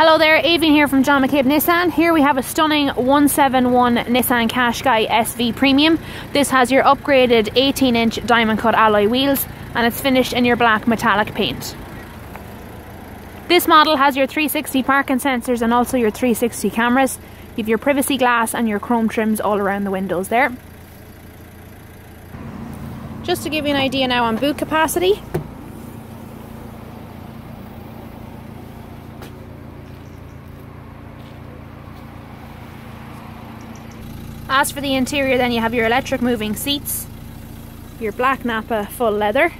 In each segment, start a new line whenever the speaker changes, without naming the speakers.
Hello there, Avian here from John McCabe Nissan. Here we have a stunning 171 Nissan Qashqai SV Premium. This has your upgraded 18 inch diamond cut alloy wheels and it's finished in your black metallic paint. This model has your 360 parking sensors and also your 360 cameras. You have your privacy glass and your chrome trims all around the windows there. Just to give you an idea now on boot capacity, As for the interior then you have your electric moving seats, your black Nappa full leather,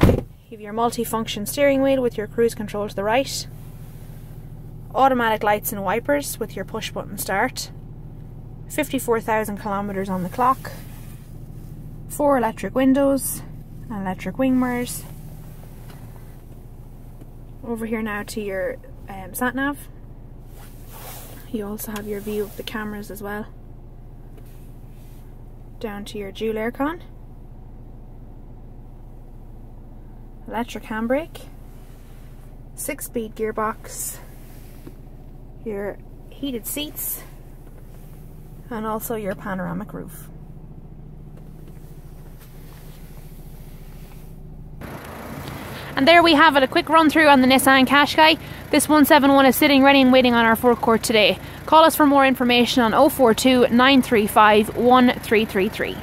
you have your multi-function steering wheel with your cruise control to the right, automatic lights and wipers with your push button start, 54,000 kilometers on the clock, four electric windows and electric wing mirrors. Over here now to your um, sat nav you also have your view of the cameras as well. Down to your dual aircon. Electric handbrake. Six speed gearbox. Your heated seats. And also your panoramic roof. And there we have it, a quick run through on the Nissan Qashqai. This 171 is sitting ready and waiting on our forecourt today. Call us for more information on 042 935 1333.